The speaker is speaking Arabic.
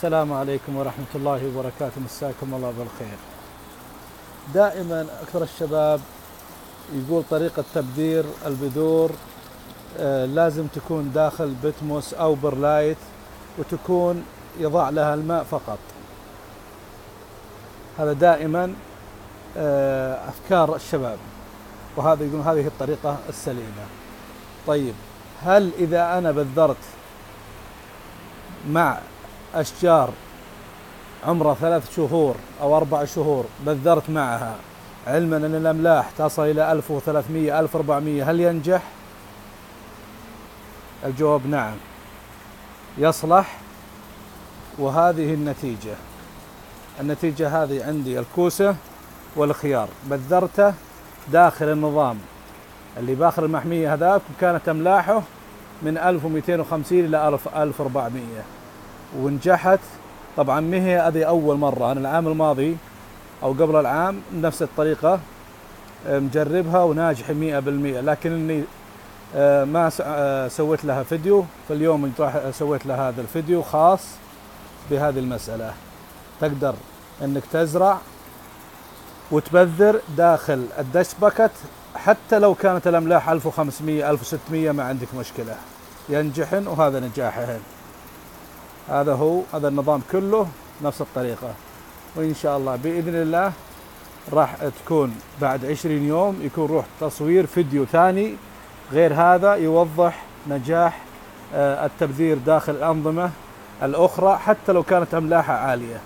السلام عليكم ورحمة الله وبركاته. مساكم الله بالخير. دائما أكثر الشباب يقول طريقة تبذير البذور آه، لازم تكون داخل بتموس أو برلايت وتكون يضع لها الماء فقط. هذا دائما آه، أفكار الشباب وهذا يقول هذه الطريقة السليمة. طيب هل إذا أنا بذرت مع أشجار عمرها ثلاث شهور أو أربع شهور بذرت معها. علما أن الأملاح تصل إلى 1300 1400 هل ينجح؟ الجواب نعم. يصلح وهذه النتيجة. النتيجة هذه عندي الكوسة والخيار. بذرته داخل النظام. اللي بآخر المحمية هذاك وكانت أملاحه من 1250 إلى 1400 ونجحت. طبعا ما هي هذه أول مرة. أنا العام الماضي أو قبل العام نفس الطريقة مجربها وناجح 100% لكنني آه، ما آه، سويت لها فيديو. فاليوم راح سويت لها هذا الفيديو خاص بهذه المسألة. تقدر إنك تزرع وتبذر داخل الدش باكت حتى لو كانت الأملاح 1500 1600 ما عندك مشكلة. ينجحن وهذا نجاحهن. هذا هو هذا النظام كله نفس الطريقة. وإن شاء الله بإذن الله راح تكون بعد 20 يوم يكون روح تصوير فيديو ثاني غير هذا يوضح نجاح آه، التبذير داخل الأنظمة الأخرى حتى لو كانت املاحها عالية.